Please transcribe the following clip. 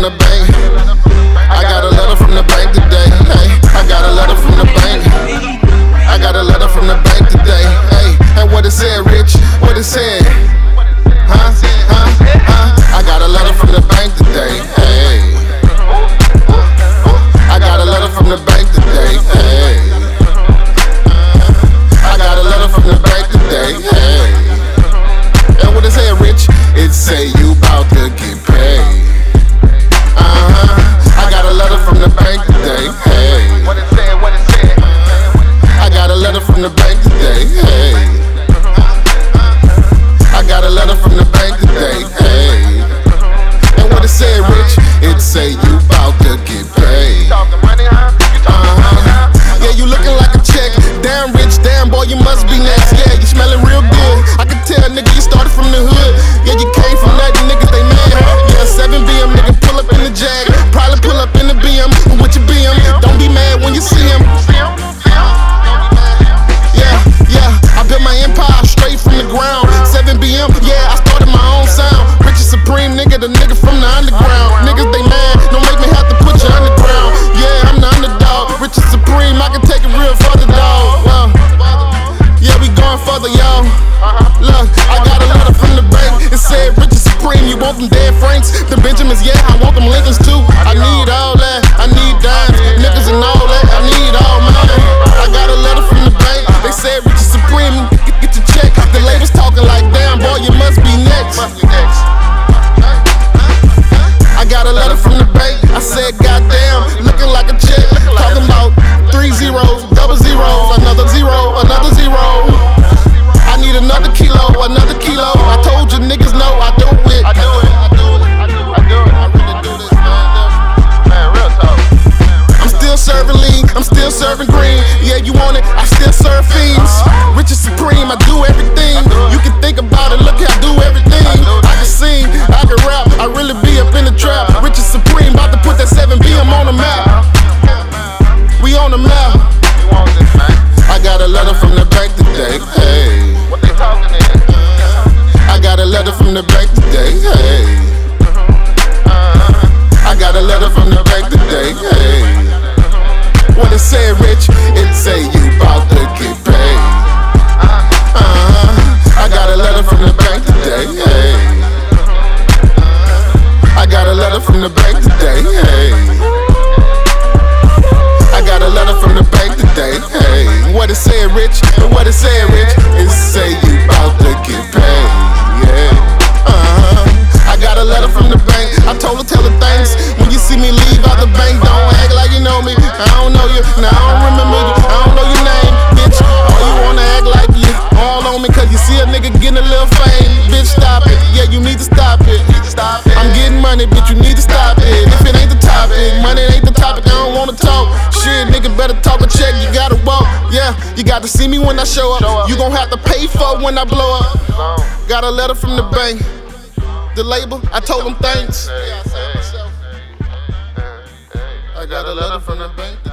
from the bank. I got a letter from the bank today. Hey, I got a letter from the bank. I got a letter from the bank today. Hey, and what it said, Rich? What it said? Huh? Huh? Huh? I got a letter from the bank today. Say you bout to get paid. Talking money, huh? You talking money, huh? Uh-huh. Yeah, you looking like a check. Damn rich, damn boy, you must be next. Going y'all. Look, I got a letter from the bank. It said, Richard Supreme, you want them dead Franks? The Benjamins, yeah, I want them Lincolns too. I need all that, I need dimes, niggas and all that. I need all mine. I got a letter from the bank. They said, Richard Supreme, get, get your check. The labels talking like, damn, boy, you must be next. Must be next. I got a letter from the bank. I said, goddamn, looking like a check. Talking about three zeros, double zeros, another zero, another zero. The trap. Richard Supreme, about to put that 7 BM on the map. We on the map. We want this, man. I got a letter from the bank today. Hey, letter from the bank today. Hey. I got a letter from the bank today. Hey. What it say, Rich? What it say, Rich? It say you bout to get paid. Yeah. Uh-huh. I got a letter from the bank. I told her tell her thanks. When you see me leave out the bank, don't act like you know me. I don't know you. Now you got to see me when I show up. Show up. You gon' have to pay for when I blow up. Got a letter from the bank. The label, I told them thanks. Hey, hey, hey, hey. I got a letter from the bank.